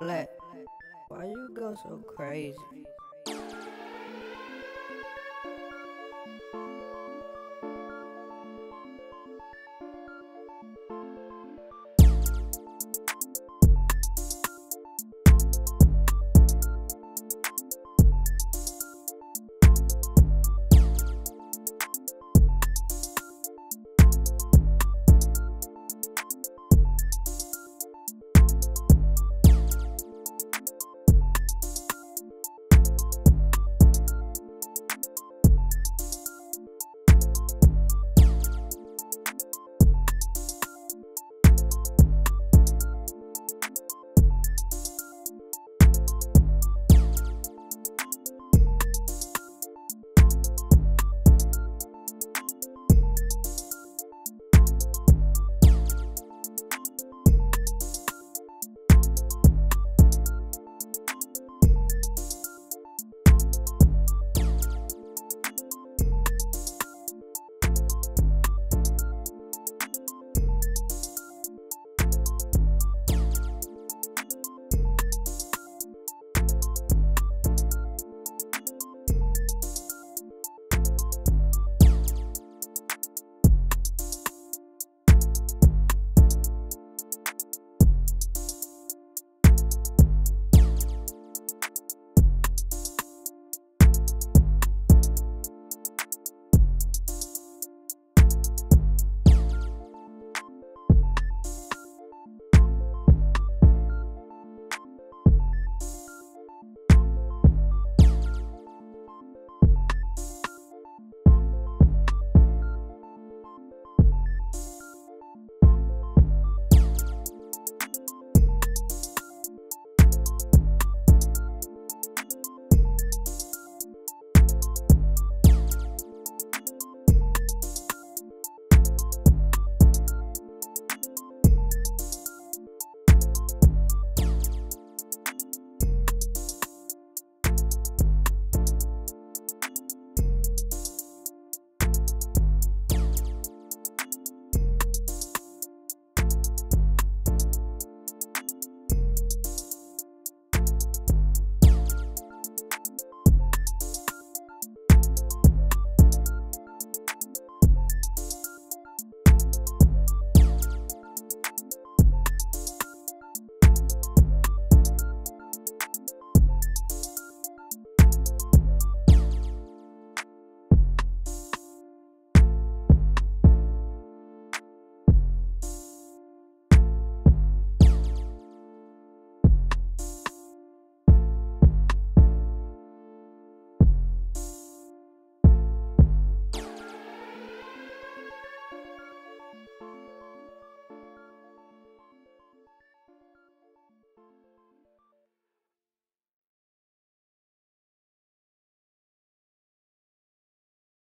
Black, why you go so crazy?